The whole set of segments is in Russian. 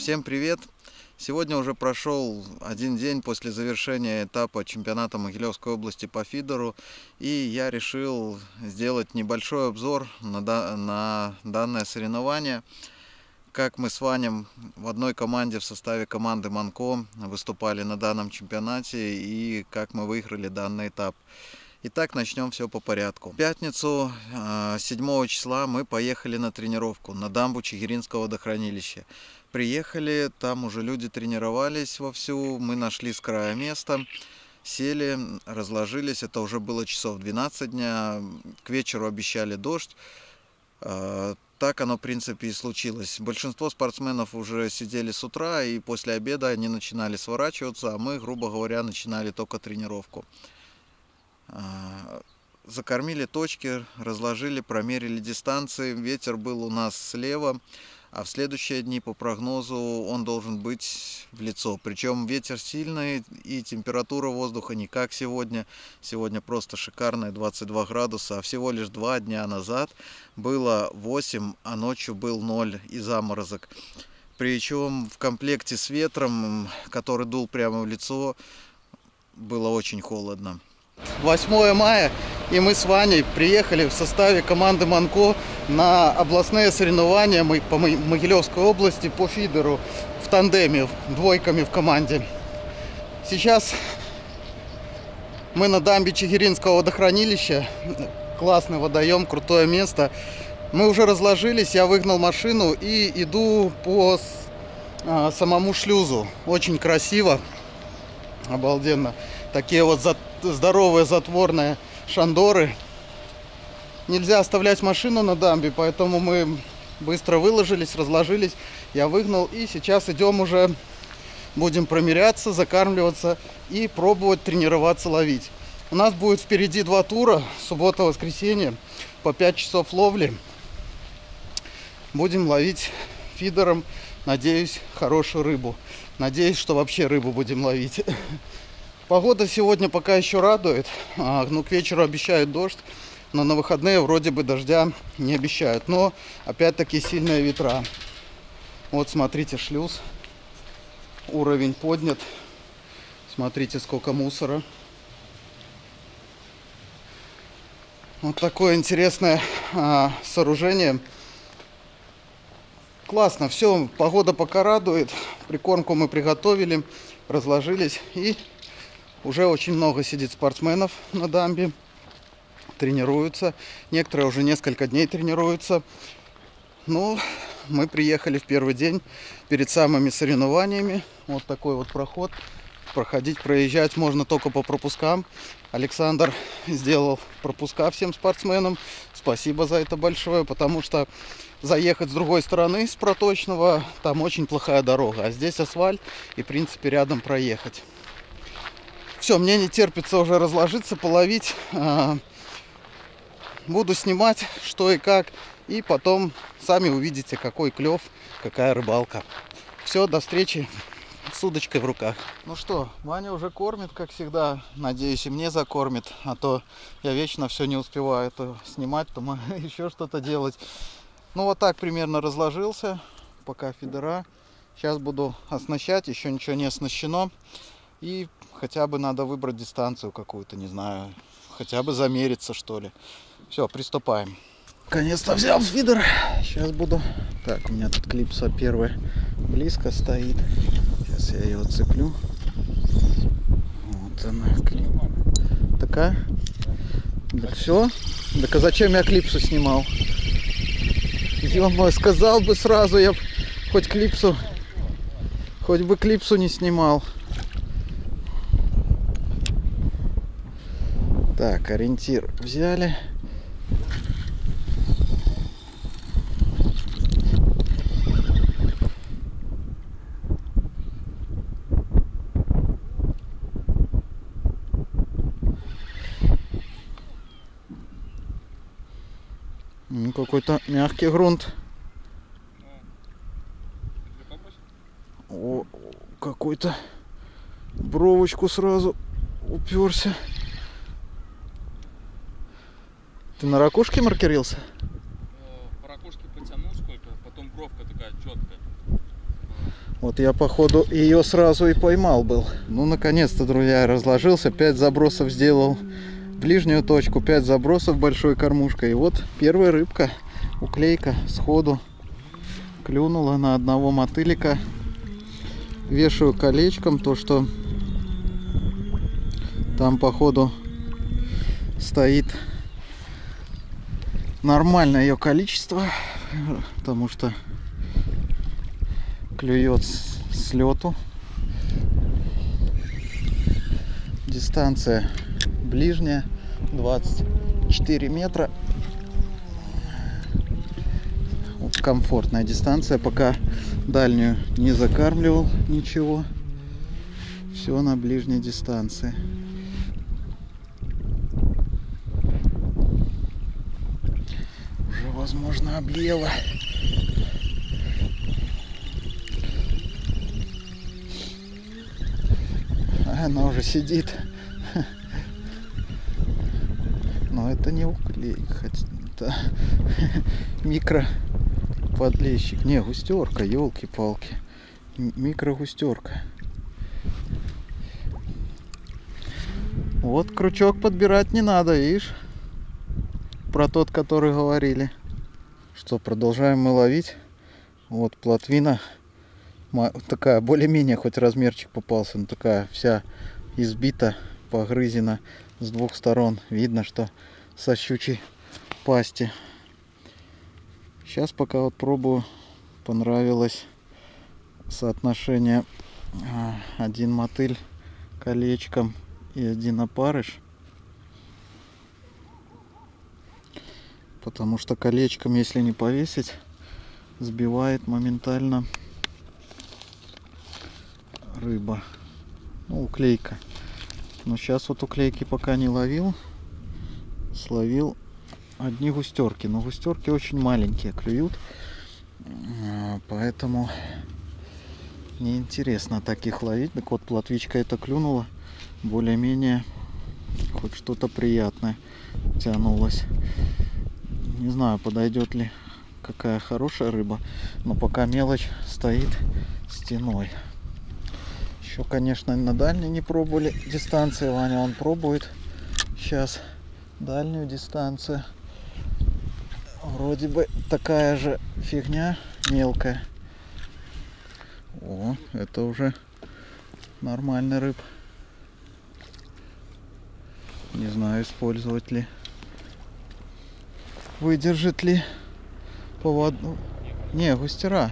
Всем привет! Сегодня уже прошел один день после завершения этапа чемпионата Могилевской области по фидеру, и я решил сделать небольшой обзор на, да, на данное соревнование. Как мы с Ванем в одной команде в составе команды Манко выступали на данном чемпионате и как мы выиграли данный этап. Итак, начнем все по порядку. В пятницу 7 числа мы поехали на тренировку на дамбу Чигиринского водохранилища. Приехали, там уже люди тренировались вовсю, мы нашли с края место, сели, разложились, это уже было часов 12 дня, к вечеру обещали дождь. А, так оно, в принципе, и случилось. Большинство спортсменов уже сидели с утра, и после обеда они начинали сворачиваться, а мы, грубо говоря, начинали только тренировку. А, закормили точки, разложили, промерили дистанции. Ветер был у нас слева, а в следующие дни по прогнозу он должен быть в лицо. Причем ветер сильный и температура воздуха не как сегодня. Сегодня просто шикарная 22 градуса, а всего лишь два дня назад было 8, а ночью был 0 и заморозок. Причем в комплекте с ветром, который дул прямо в лицо, было очень холодно. 8 мая, и мы с Ваней приехали в составе команды Манко на областные соревнования по Могилевской области по фидеру в тандеме, двойками в команде. Сейчас мы на дамбе Чигиринского водохранилища. Классный водоем, крутое место. Мы уже разложились, я выгнал машину и иду по а, самому шлюзу. Очень красиво, обалденно. Такие вот здоровые затворные шандоры нельзя оставлять машину на дамбе, поэтому мы быстро выложились, разложились. Я выгнал и сейчас идем уже, будем промеряться, закармливаться и пробовать тренироваться ловить. У нас будет впереди два тура, суббота-воскресенье, по 5 часов ловли. Будем ловить фидером, надеюсь, хорошую рыбу. Надеюсь, что вообще рыбу будем ловить. Погода сегодня пока еще радует, а, ну к вечеру обещают дождь но на выходные вроде бы дождя не обещают. Но опять-таки сильные ветра. Вот смотрите шлюз. Уровень поднят. Смотрите, сколько мусора. Вот такое интересное а, сооружение. Классно, все, погода пока радует. Прикормку мы приготовили, разложились. И уже очень много сидит спортсменов на дамбе тренируются. Некоторые уже несколько дней тренируются. Ну, мы приехали в первый день перед самыми соревнованиями. Вот такой вот проход. Проходить, проезжать можно только по пропускам. Александр сделал пропуска всем спортсменам. Спасибо за это большое, потому что заехать с другой стороны, с проточного, там очень плохая дорога. А здесь асфальт и, в принципе, рядом проехать. Все, мне не терпится уже разложиться, половить. А, буду снимать что и как. И потом сами увидите, какой клев, какая рыбалка. Все, до встречи с удочкой в руках. Ну что, Ваня уже кормит, как всегда. Надеюсь, и мне закормит. А то я вечно все не успеваю то снимать, то еще что-то делать. Ну вот так примерно разложился. Пока фидера. Сейчас буду оснащать. Еще ничего не оснащено. И хотя бы надо выбрать дистанцию какую-то, не знаю. Хотя бы замериться, что ли. Все, приступаем. Наконец-то взял фидер. Сейчас буду... Так, у меня тут клипса первая близко стоит. Сейчас я ее цеплю. Вот она. Такая? Так все. Так а зачем я клипсу снимал? ё сказал бы сразу, я хоть клипсу, хоть бы клипсу не снимал. Так, ориентир взяли. какой-то мягкий грунт. О, какой-то бровочку сразу уперся. Ты на ракушке маркерился? По ракушке потянул сколько, потом бровка такая четкая. Вот я, походу, ее сразу и поймал был. Ну, наконец-то, друзья, разложился. 5 забросов сделал. Ближнюю точку 5 забросов большой кормушкой. И вот первая рыбка, уклейка, сходу клюнула на одного мотылика. Вешаю колечком то, что там, походу, стоит нормальное ее количество. Потому что клюет с лету. Дистанция ближняя 24 метра. Комфортная дистанция, пока дальнюю не закармливал ничего. Все на ближней дистанции. Уже возможно облела. она уже сидит. Но это не уклей, хотя это микро подлещик. Не, густерка, елки-палки. Микро густерка. Вот крючок подбирать не надо, видишь? Про тот, который говорили. Что, продолжаем мы ловить. Вот плотвина такая более-менее хоть размерчик попался, но такая вся избита, погрызена с двух сторон. Видно, что со щучьей пасти. Сейчас пока вот пробую, понравилось соотношение а, один мотыль колечком и один опарыш. Потому что колечком, если не повесить, сбивает моментально рыба. Ну, уклейка. Но сейчас вот уклейки пока не ловил. Словил одни густерки. Но густерки очень маленькие клюют. А, поэтому неинтересно таких ловить. Так вот, плотвичка это клюнула. Более-менее хоть что-то приятное тянулось. Не знаю, подойдет ли какая хорошая рыба. Но пока мелочь стоит стеной. Еще, конечно, на дальней не пробовали дистанции. Ваня он пробует сейчас дальнюю дистанцию. Вроде бы такая же фигня мелкая. О, это уже нормальный рыб. Не знаю, использовать ли. Выдержит ли повод... Не, густера.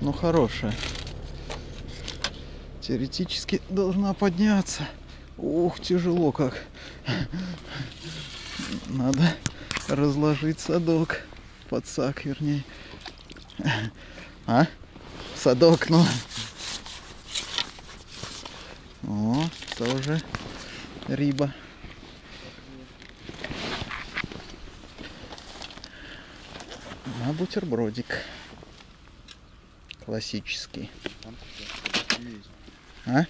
Ну, хорошая теоретически должна подняться. Ух, тяжело как. Надо разложить садок. Подсак, вернее. А? Садок, ну. О, тоже риба. На бутербродик. Классический. А?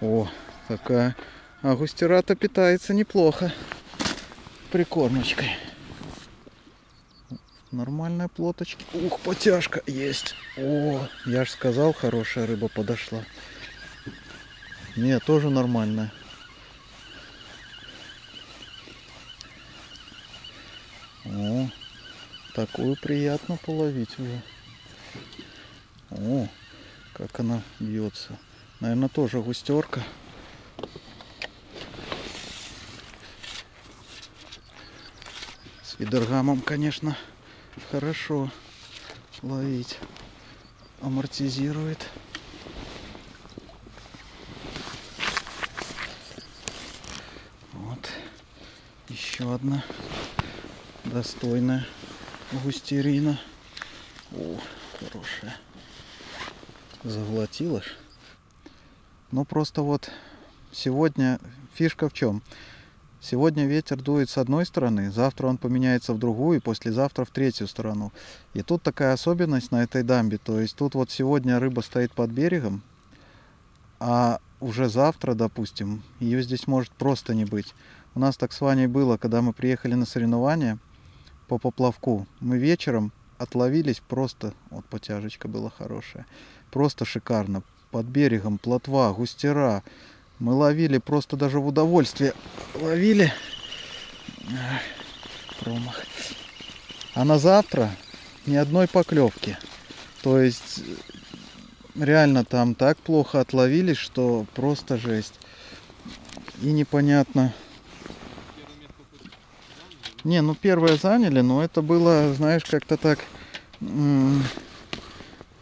О, такая агустирата питается неплохо. Прикормочкой. Нормальная плоточка. Ух, потяжка есть. О, я же сказал, хорошая рыба подошла. Не, тоже нормальная. О, такую приятно половить уже. О, как она бьется. Наверное, тоже густерка. С видергамом, конечно, хорошо ловить. Амортизирует. Вот. Еще одна достойная густерина. О, хорошая заглотила ж. Ну просто вот сегодня фишка в чем? Сегодня ветер дует с одной стороны, завтра он поменяется в другую, и послезавтра в третью сторону. И тут такая особенность на этой дамбе. То есть тут вот сегодня рыба стоит под берегом, а уже завтра, допустим, ее здесь может просто не быть. У нас так с Ваней было, когда мы приехали на соревнования по поплавку. Мы вечером отловились просто, вот потяжечка была хорошая, просто шикарно. Под берегом плотва, густера. Мы ловили просто даже в удовольствие. Ловили. Промах. А на завтра ни одной поклевки. То есть реально там так плохо отловились, что просто жесть. И непонятно. Не, ну первое заняли, но это было, знаешь, как-то так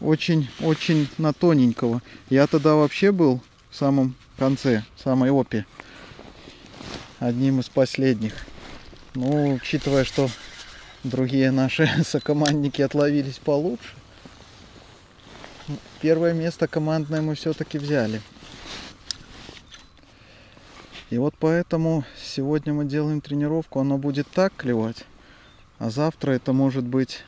очень-очень на тоненького. Я тогда вообще был в самом конце, в самой опе. Одним из последних. Ну, учитывая, что другие наши сокомандники отловились получше. Первое место командное мы все-таки взяли. И вот поэтому сегодня мы делаем тренировку, она будет так клевать, а завтра это может быть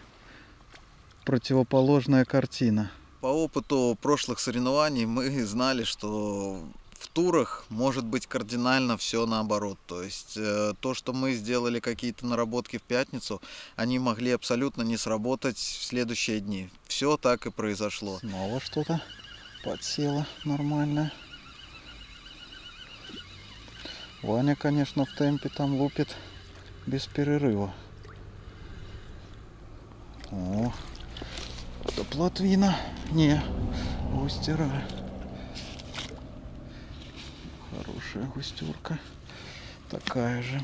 противоположная картина. По опыту прошлых соревнований мы знали, что в турах может быть кардинально все наоборот. То есть э, то, что мы сделали какие-то наработки в пятницу, они могли абсолютно не сработать в следующие дни. Все так и произошло. Снова что-то подсело нормально. Ваня, конечно, в темпе там лупит без перерыва. О, это плотвина. Не, густера. Хорошая густерка. Такая же.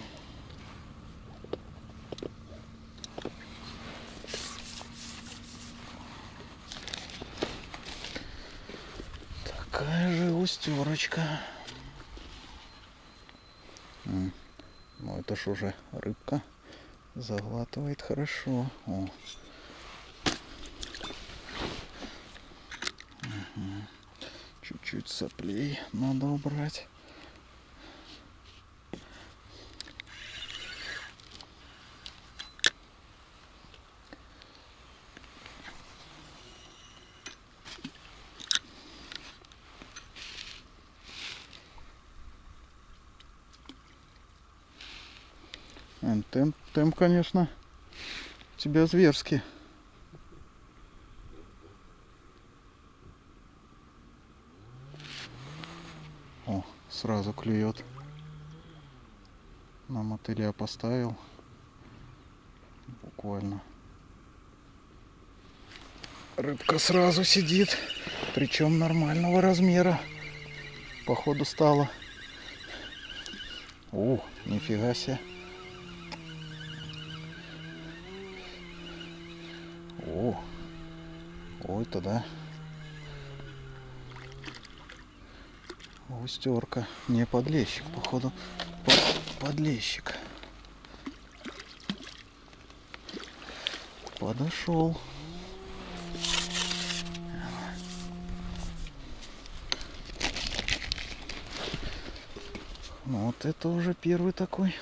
Такая же густерочка. Ну это ж уже рыбка заглатывает хорошо. О. Чуть-чуть соплей надо убрать. Темп, конечно, тебя зверский. О, сразу клюет. На мотыля поставил. Буквально. Рыбка сразу сидит. Причем нормального размера. Походу стало. О, нифига себе. О, ой, тогда густерка. Не подлещик, походу. Подлещик. Подошел. Вот это уже первый такой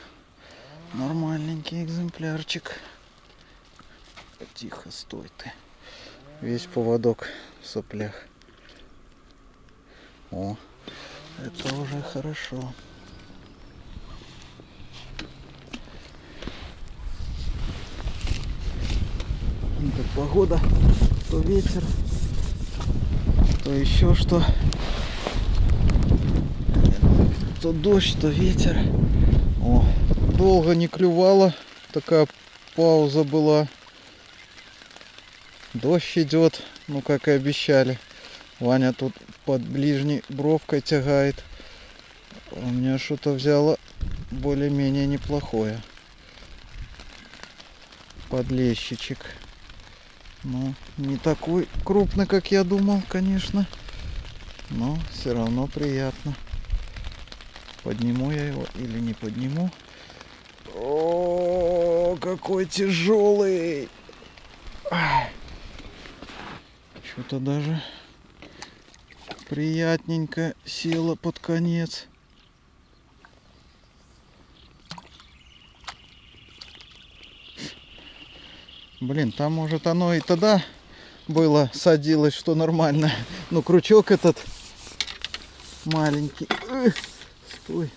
нормальненький экземплярчик. Тихо, стой ты. Весь поводок в соплях. О, это уже хорошо. Так погода, то ветер, то еще что. То дождь, то ветер. О, долго не клювало, такая пауза была. Дождь идет, ну как и обещали. Ваня тут под ближней бровкой тягает. У меня что-то взяло более-менее неплохое. Подлещичек. Ну, не такой крупный, как я думал, конечно. Но все равно приятно. Подниму я его или не подниму. О, какой тяжелый! Ай. Что-то даже приятненько села под конец. Блин, там может оно и тогда было, садилось, что нормально. Ну, крючок этот маленький. Эх, стой.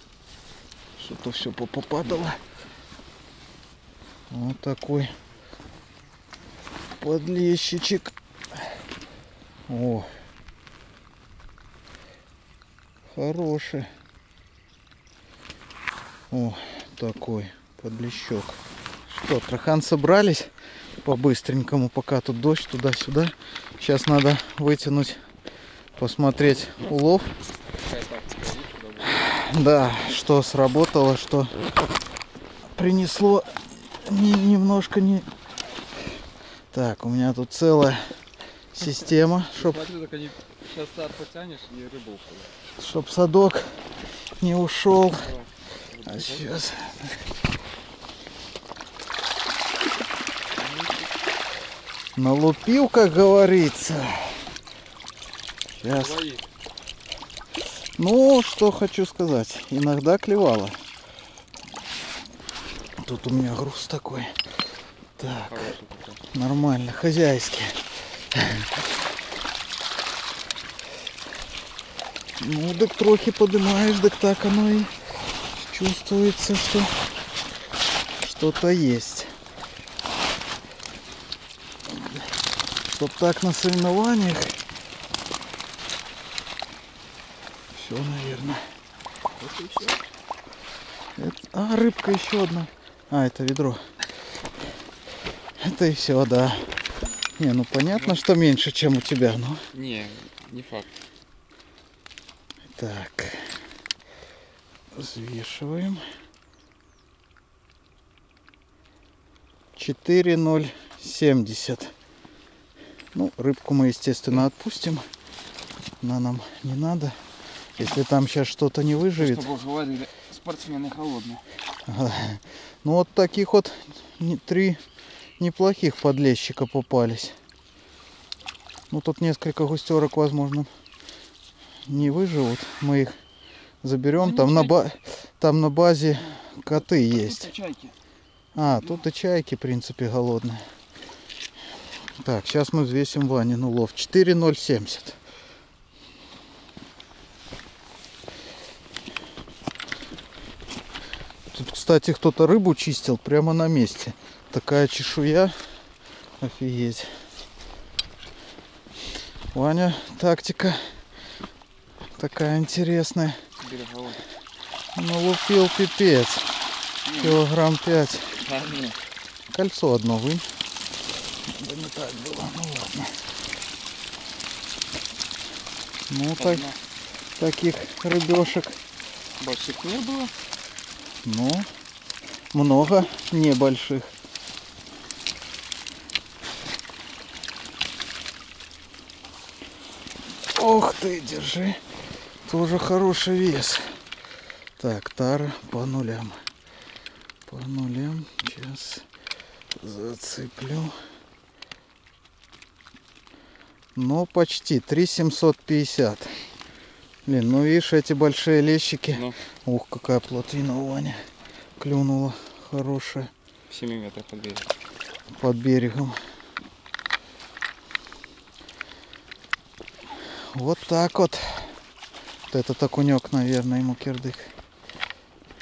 Что-то все попадало. Вот такой подлещичек. О, хороший. О, такой подлещок. Что, трохан собрались по-быстренькому, пока тут дождь туда-сюда. Сейчас надо вытянуть, посмотреть улов. Да, что сработало, что принесло не, немножко не... Так, у меня тут целая система, чтоб, Смотри, рыбу упадет. чтоб садок не ушел. А сейчас. Налупил, как говорится. Сейчас. Ну, что хочу сказать. Иногда клевало. Тут у меня груз такой. Так, нормально, хозяйский. Ну, так трохи поднимаешь, так так оно и чувствуется, что что-то есть. Чтоб так на соревнованиях. Все, наверное. Это- А, рыбка еще одна. А, это ведро. Это и все, да. Не, ну понятно, что меньше, чем у тебя, но. Не, не факт. Так. Взвешиваем. 4,070. Ну, рыбку мы, естественно, отпустим. Она нам не надо. Если там сейчас что-то не выживет. Чтобы говорили, спортсмены холодные. Ага. Ну вот таких вот не- три неплохих подлещика попались. Ну тут несколько густерок, возможно, не выживут. Мы их заберем. Там на, ба- там на базе коты есть. чайки. А, тут и чайки, в принципе, голодные. Так, сейчас мы взвесим Ванин улов. 4,070. Тут, кстати, кто-то рыбу чистил прямо на месте. Такая чешуя. Офигеть. Ваня, тактика такая интересная. Береговой. Налупил пипец. Килограмм пять. А, нет. Кольцо одно вынь. Да не так было, ну ладно. Ну так, таких рыбешек, Больших не было. ну, много небольших. Ох ты, держи. Тоже хороший вес. Так, тара по нулям. По нулям. Сейчас зацеплю. Ну, почти. 3750. Блин, ну видишь, эти большие лещики. Ну, Ух, какая плотвина у Вани. Клюнула хорошая в 7 метрах от берега. под берегом. Вот так вот. Вот этот окунек, наверное, ему кирдык.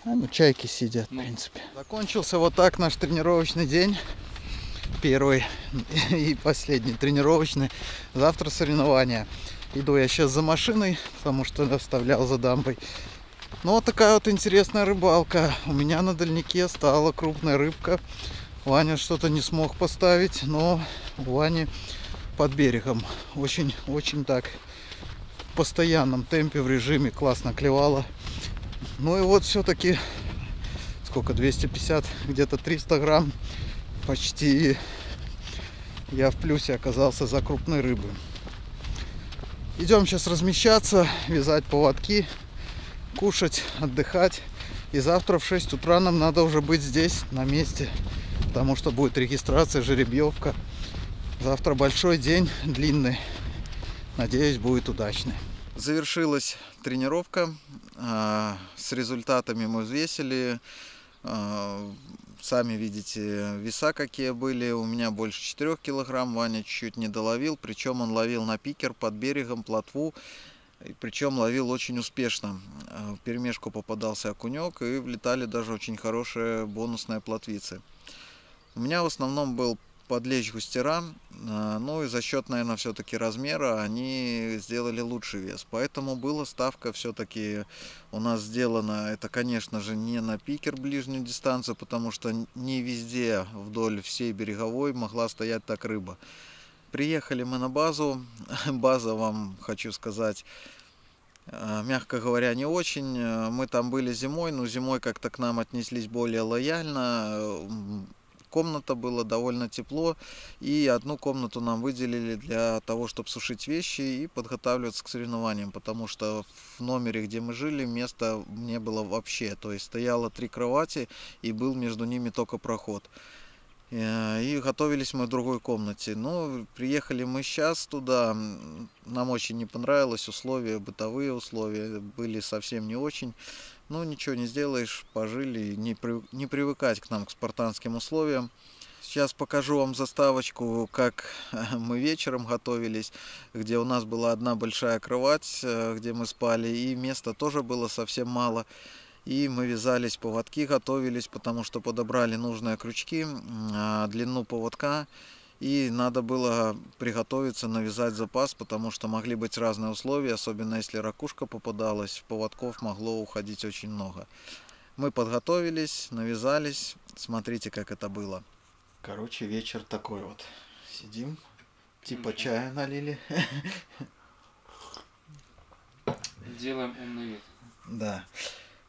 А, ну, чайки сидят, в Ну. принципе. Закончился вот так наш тренировочный день. Первый и последний тренировочный. Завтра соревнования. Иду я сейчас за машиной, потому что оставлял за дамбой. Ну, вот такая вот интересная рыбалка. У меня на дальнике стала крупная рыбка. Ваня что-то не смог поставить, но у Вани под берегом очень-очень так в постоянном темпе, в режиме классно клевала. Ну и вот все-таки сколько, 250, где-то 300 грамм почти я в плюсе оказался за крупной рыбы. Идем сейчас размещаться, вязать поводки, кушать, отдыхать. И завтра в 6 утра нам надо уже быть здесь, на месте, потому что будет регистрация, жеребьевка. Завтра большой день, длинный. Надеюсь, будет удачный. Завершилась тренировка. А, С результатами мы взвесили. А, Сами видите, веса какие были. У меня больше 4 килограмм. Ваня чуть-чуть не доловил. Причем он ловил на пикер под берегом, плотву. И Причем ловил очень успешно. А, В перемешку попадался окунек и влетали даже очень хорошие бонусные плотвицы. У меня в основном был подлещ густера, А, Ну и за счет, наверное, все-таки размера они сделали лучший вес. Поэтому была ставка все-таки у нас сделана, это, конечно же, не на пикер ближнюю дистанцию, потому что не везде вдоль всей береговой могла стоять так рыба. Приехали мы на базу. База, вам хочу сказать, а, мягко говоря, не очень. Мы там были зимой, но зимой как-то к нам отнеслись более лояльно комната было довольно тепло, и одну комнату нам выделили для того, чтобы сушить вещи и подготавливаться к соревнованиям, потому что в номере, где мы жили, места не было вообще, то есть стояло три кровати и был между ними только проход. Э, и готовились мы в другой комнате. Но приехали мы сейчас туда. Нам очень не понравилось условия, бытовые условия были совсем не очень. Ну, ничего не сделаешь, пожили, не, при, не привыкать к нам, к спартанским условиям. Сейчас покажу вам заставочку, как мы вечером готовились, где у нас была одна большая кровать, э, где мы спали, и места тоже было совсем мало. И мы вязались, поводки готовились, потому что подобрали нужные крючки, а, длину поводка и надо было приготовиться навязать запас, потому что могли быть разные условия, особенно если ракушка попадалась, поводков могло уходить очень много. Мы подготовились, навязались, смотрите, как это было. Короче, вечер такой вот. Сидим, типа чая налили. Делаем умный вид. Да.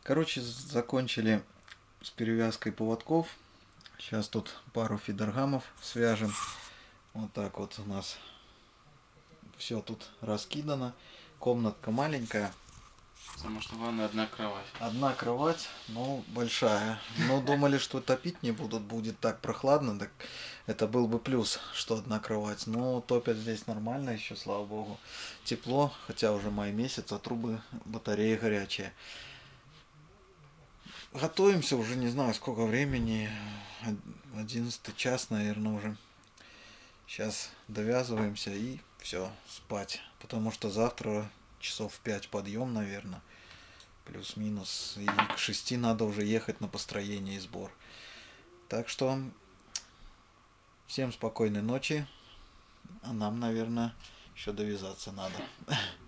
Короче, закончили с перевязкой поводков. Сейчас тут пару фидергамов свяжем. Вот так вот у нас все тут раскидано. Комнатка маленькая. Потому что в ванной одна кровать. Одна кровать, но большая. Но думали, что топить не будут, будет так прохладно. Так это был бы плюс, что одна кровать. Но топят здесь нормально еще, слава богу. Тепло, хотя уже май месяц, а трубы батареи горячие. Готовимся уже, не знаю, сколько времени. 11 час, наверное, уже. Сейчас довязываемся и все, спать. Потому что завтра часов в 5 подъем, наверное. Плюс-минус. И к 6 надо уже ехать на построение и сбор. Так что всем спокойной ночи. А нам, наверное, еще довязаться надо.